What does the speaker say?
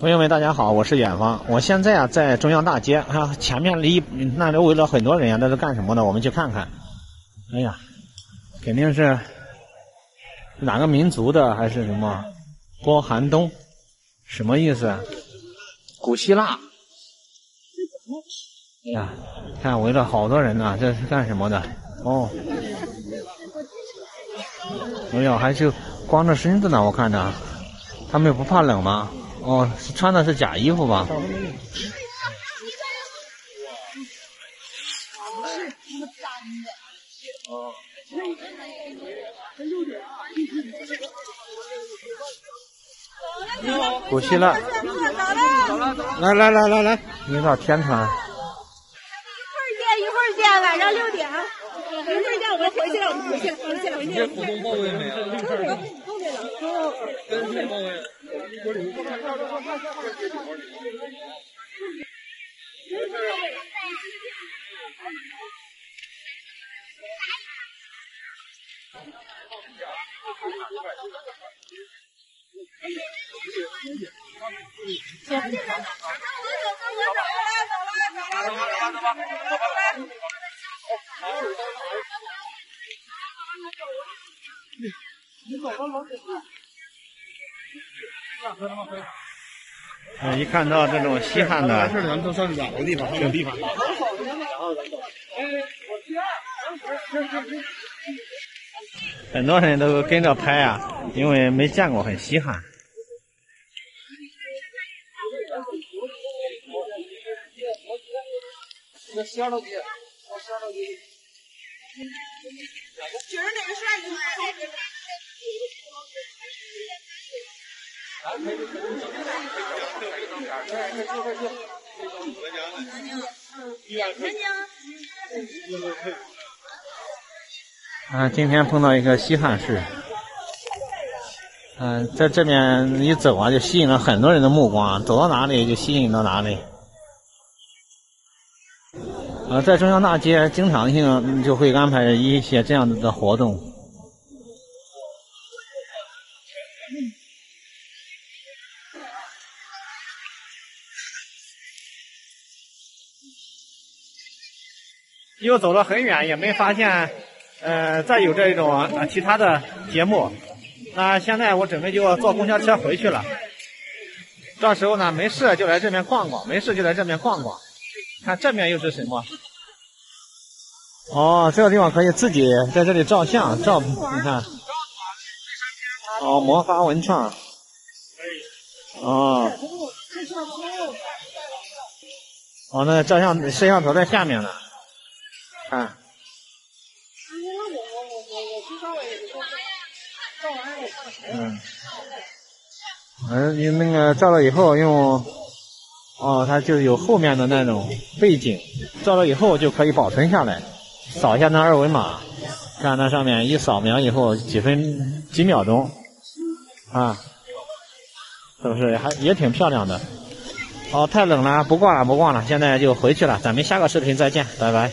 朋友们，大家好，我是远方。我现在啊，在中央大街啊，前面离那里围了很多人呀、啊，那是干什么的？我们去看看。哎呀，肯定是哪个民族的还是什么？郭寒冬，什么意思？古希腊。哎呀，看围了好多人呢、这是干什么的？哦，哎呦，还是光着身子呢，我看着，他们不怕冷吗？哦，穿的是假衣服吧？古希腊，来来来来来，你到天川。一会儿见，一会儿见，晚上六点。一会儿见，我们回去了，我们回去了，回去了，回去了。普通包围没有？跟谁包围？嗯，一看到这种稀罕的，这咱们都上哪个地方？这个地方。很多人都跟着拍啊，因为没见过，很稀罕。今儿那个啥，一会儿啊，今天碰到一个稀罕事，嗯、在这边一走啊，就吸引了很多人的目光，走到哪里就吸引到哪里。呃，在中央大街经常性就会安排一些这样子的活动。又走了很远，也没发现，呃，再有这种呃其他的节目。那现在我准备就坐公交车回去了。到时候呢，没事就来这边逛逛，没事就来这边逛逛。看这边又是什么？哦，这个地方可以自己在这里照相，照你看。哦，魔法文创。哦。哦，那照相摄像头在下面呢。看。嗯。嗯，你那个照了以后用，哦，它就有后面的那种背景，照了以后就可以保存下来，扫一下那二维码，看那上面一扫描以后几分几秒钟，啊，是不是还也挺漂亮的？哦，太冷了，不逛了，不逛了，现在就回去了，咱们下个视频再见，拜拜。